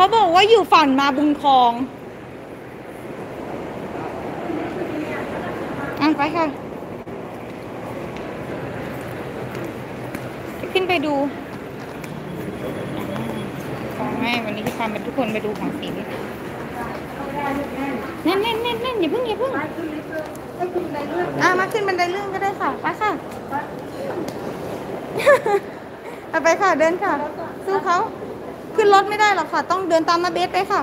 เขาบอกว่าอยู่ฝั่งมาบุญคลองอะไปค่ะ ขึ้นไปดูของแม่วันนี้จะพาทุกคนไปดูของสีแน่นแน่นแน่นแน่นอย่าเพิ่งอย่าเพิ่งอะมาขึ้นบันไดเลื่อนก็ได้ค่ะไปค่ะ ไปค่ะเดินค่ะ สู้เขา ขึ้นรถไม่ได้หรอกค่ะ ต้องเดินตามมาเบสไปค่ะ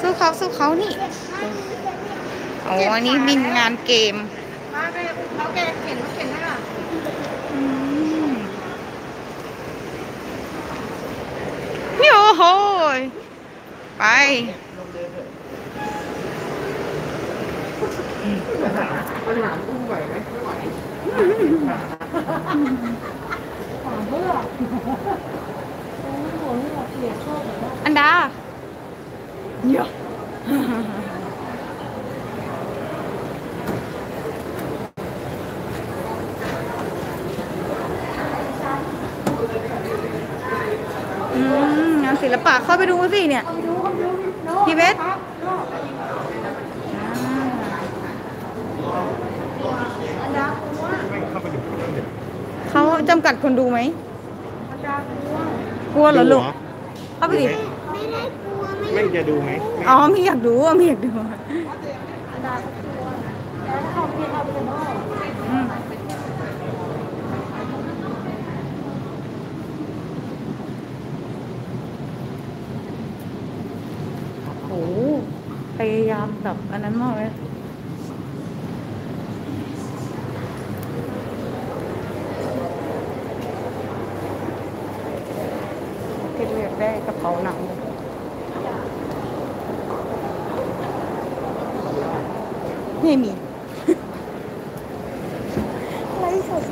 สู้เขาสู้เขานี่อ๋ออันนี้มีงานเกมมาไปเขาแกเข็นเข็นให้ล่ะอืมนี่โอ้โหยไปปัญหาอุ้มไหวไหมไม่ไหว อันดาเยอะอืมงานศิลปะเข้าไปดูสิเนี่ยพี่เบสอ่าเขา จำกัดคนดูไหมกลัวเหรอลูกเข้าไปดิไม่จะดูไหมอ๋อไม่อยากดูอะไม่อยากดูอืมโอ้โหพยายามแบบอันนั้นมากเลยเพชรอยากได้กระเป๋าหนังไม่มีไรสด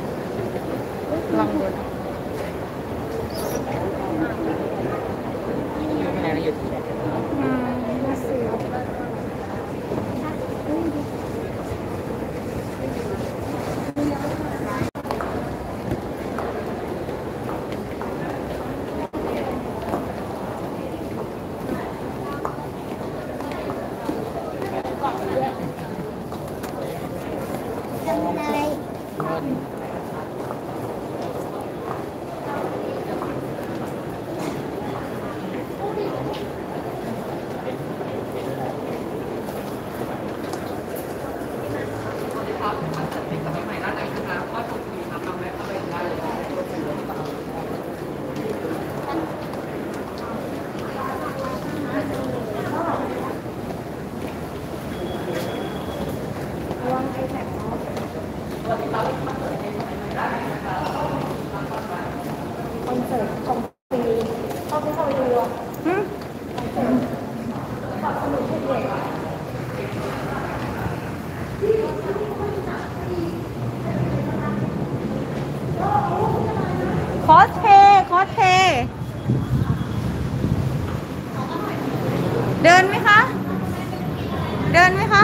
ลังเลย 跟奶 อืมคอสเพย์คอสเพย์เดินไหมคะ เดินไหมคะ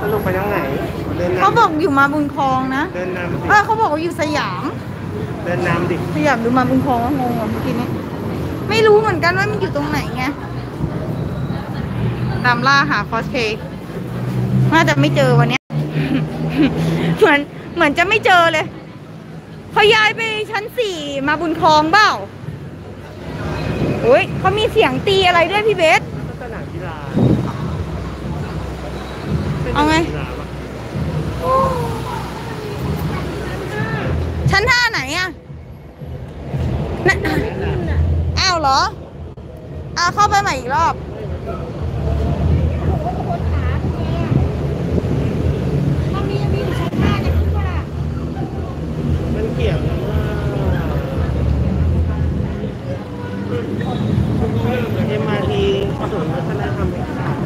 สรุปไปทางไหน เดินเขาน้ำบอกอยู่มาบุญคลองนะเดินน้ำดิเออเขาบอกว่าอยู่สยาม เดินน้ำดิสยามดูมาบุญคลองว่างงอะเมื่อกี้นี้ ไม่รู้เหมือนกันว่ามันอยู่ตรงไหนไงตามล่าหาคอสเพย์น่าจะไม่เจอวันเนี้ย เหมือนเหมือนจะไม่เจอเลยเขาย้ายไปชั้นสี่มาบุญคลองเปล่าโอ้ยเขามีเสียงตีอะไรด้วยพี่เบสก็สนามกีฬาเอาไงกีฬาปะ ชั้นห้าไหนอะน่ะอ้าวเหรอ อ้าวเข้าไปใหม่อีกรอบ มันเกี่ยวกันว่าเอ็มอาร์ทีศูนย์วัฒนธรรมแห่งช